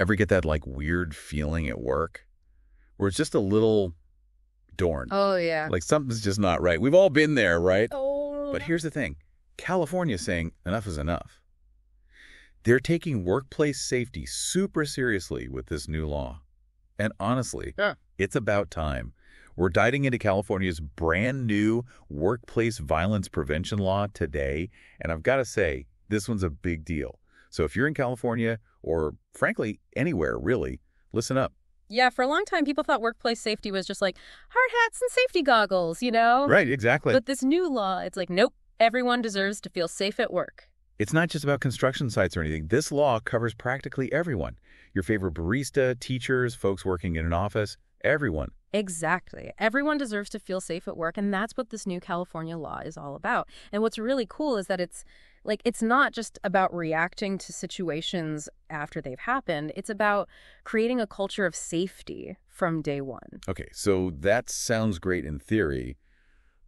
Ever get that like weird feeling at work where it's just a little dorn? Oh, yeah. Like something's just not right. We've all been there, right? oh. But here's the thing. California's saying enough is enough. They're taking workplace safety super seriously with this new law. And honestly, Yeah. it's about time. We're diving into California's brand new workplace violence prevention law today, and I've got to say, this one's a big deal. So if you're in California, or frankly, anywhere really, listen up. Yeah, for a long time, people thought workplace safety was just like hard hats and safety goggles, you know? Right, exactly. But this new law, it's like, nope, everyone deserves to feel safe at work. It's not just about construction sites or anything. This law covers practically everyone. Your favorite barista, teachers, folks working in an office, everyone. Exactly. Everyone deserves to feel safe at work, and that's what this new California law is all about. And what's really cool is that it's like it's not just about reacting to situations after they've happened. It's about creating a culture of safety from day one. Okay, so that sounds great in theory,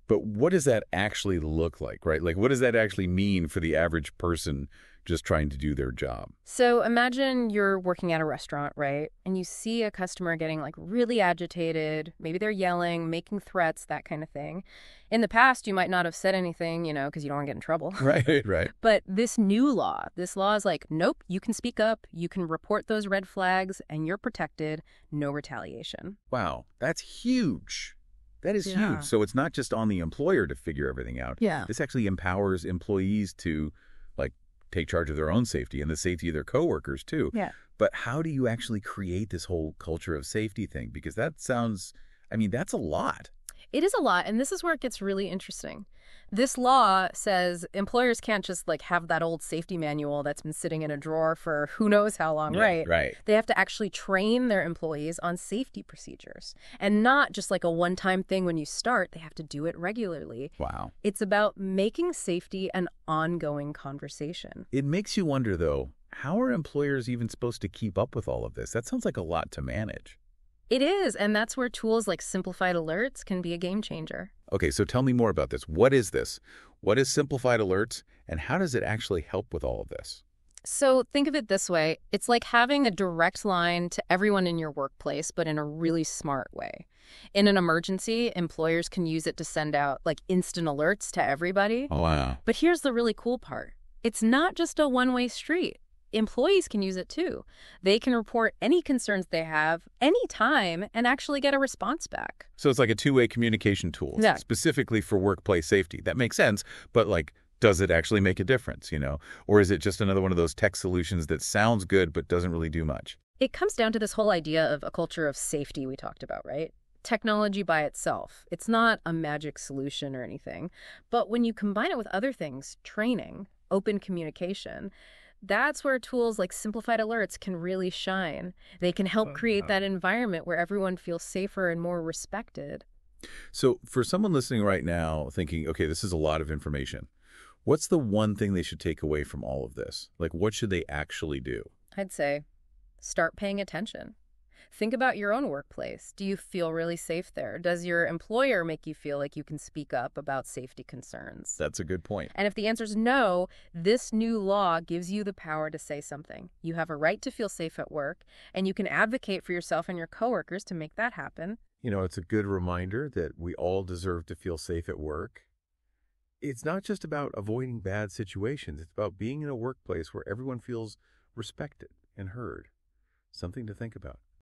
but what does that actually look like, right? Like, what does that actually mean for the average person just trying to do their job? So imagine you're working at a restaurant, right? And you see a customer getting like really agitated. Maybe they're yelling, making threats, that kind of thing. In the past, you might not have said anything, you know, because you don't want to get in trouble. Right, right. But this new law, this law is like, nope, you can speak up, you can report those red flags, and you're protected, no retaliation. Wow, that's huge. That is Yeah. huge. So it's not just on the employer to figure everything out. Yeah. This actually empowers employees to, like, take charge of their own safety and the safety of their coworkers, too. Yeah. But how do you actually create this whole culture of safety thing? Because that sounds, I mean, that's a lot. It is a lot, and this is where it gets really interesting. This law says employers can't just like have that old safety manual that's been sitting in a drawer for who knows how long, right? Right. They have to actually train their employees on safety procedures and not just like a one time thing when you start. They have to do it regularly. Wow. It's about making safety an ongoing conversation. It makes you wonder, though, how are employers even supposed to keep up with all of this? That sounds like a lot to manage. It is, and that's where tools like Simplified Alerts can be a game changer. Okay, so tell me more about this. What is this? What is Simplified Alerts, and how does it actually help with all of this? So think of it this way it's like having a direct line to everyone in your workplace, but in a really smart way. In an emergency, employers can use it to send out like instant alerts to everybody. Oh, wow. But here's the really cool part it's not just a one way street. Employees can use it too. They can report any concerns they have anytime and actually get a response back. So it's like a two-way communication tool, Yeah. specifically for workplace safety. That makes sense, but like, does it actually make a difference, you know? Or is it just another one of those tech solutions that sounds good but doesn't really do much? It comes down to this whole idea of a culture of safety we talked about, right? Technology by itself, it's not a magic solution or anything. But when you combine it with other things, training, open communication, that's where tools like Simplified Alerts can really shine. They can help oh, create that environment where everyone feels safer and more respected. So for someone listening right now thinking, okay, this is a lot of information, what's the one thing they should take away from all of this? Like, what should they actually do? I'd say start paying attention. Think about your own workplace. Do you feel really safe there? Does your employer make you feel like you can speak up about safety concerns? That's a good point. And if the answer is no, this new law gives you the power to say something. You have a right to feel safe at work, and you can advocate for yourself and your coworkers to make that happen. You know, it's a good reminder that we all deserve to feel safe at work. It's not just about avoiding bad situations, it's about being in a workplace where everyone feels respected and heard. Something to think about.